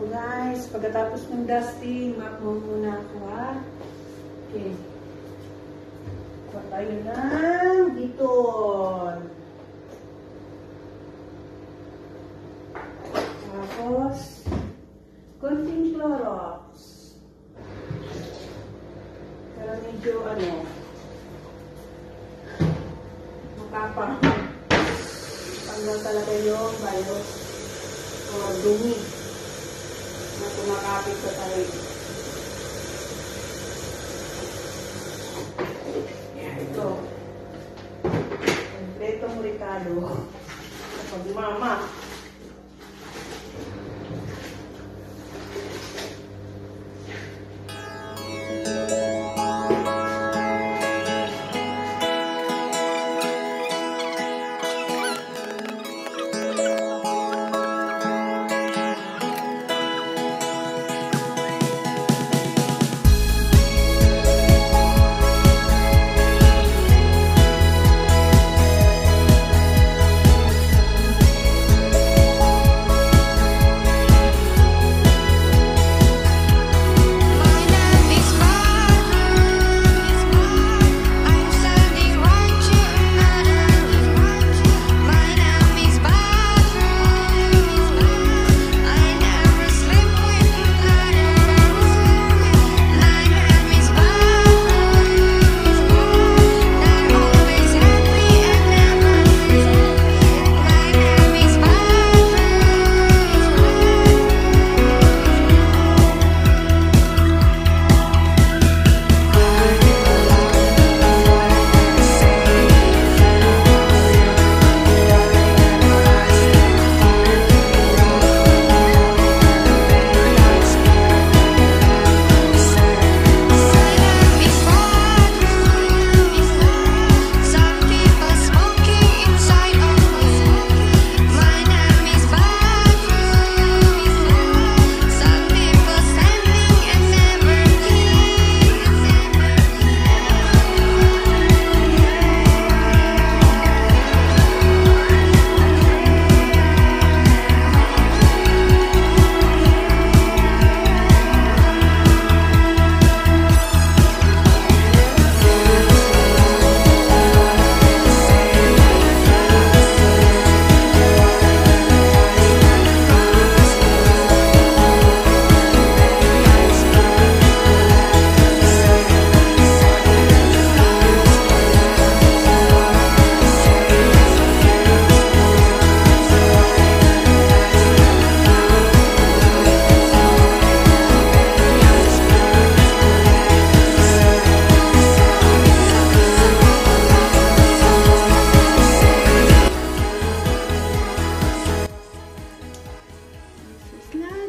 Guys. Pagkatapos ng dusting, map mo muna ako, ha? Okay. Kuha tayo ng bitol. Tapos, konting Clorox. Pero medyo, ano, makapang. Tanggal talaga yung virus o dumi na kumakapit sa tayo. Yan, ito. Kompletong Ricardo. Kapag mama. Claro.